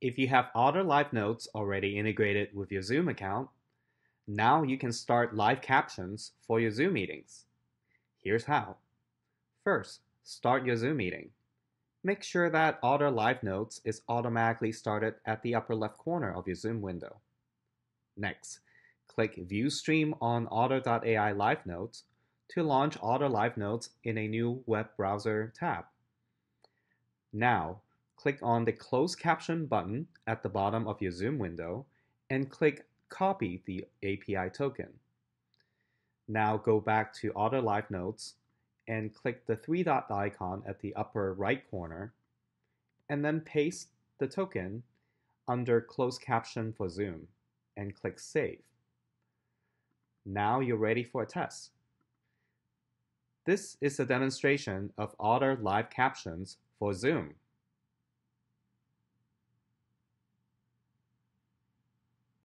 If you have Otter Live Notes already integrated with your Zoom account, now you can start live captions for your Zoom meetings. Here's how. First, start your Zoom meeting. Make sure that Otter Live Notes is automatically started at the upper left corner of your Zoom window. Next, click View Stream on Otter.ai Live Notes to launch Otter Live Notes in a new web browser tab. Now, click on the Close Caption button at the bottom of your Zoom window and click Copy the API token. Now go back to Otter Live Notes and click the three dot icon at the upper right corner and then paste the token under Closed Caption for Zoom and click Save. Now you're ready for a test. This is a demonstration of Otter Live Captions for Zoom.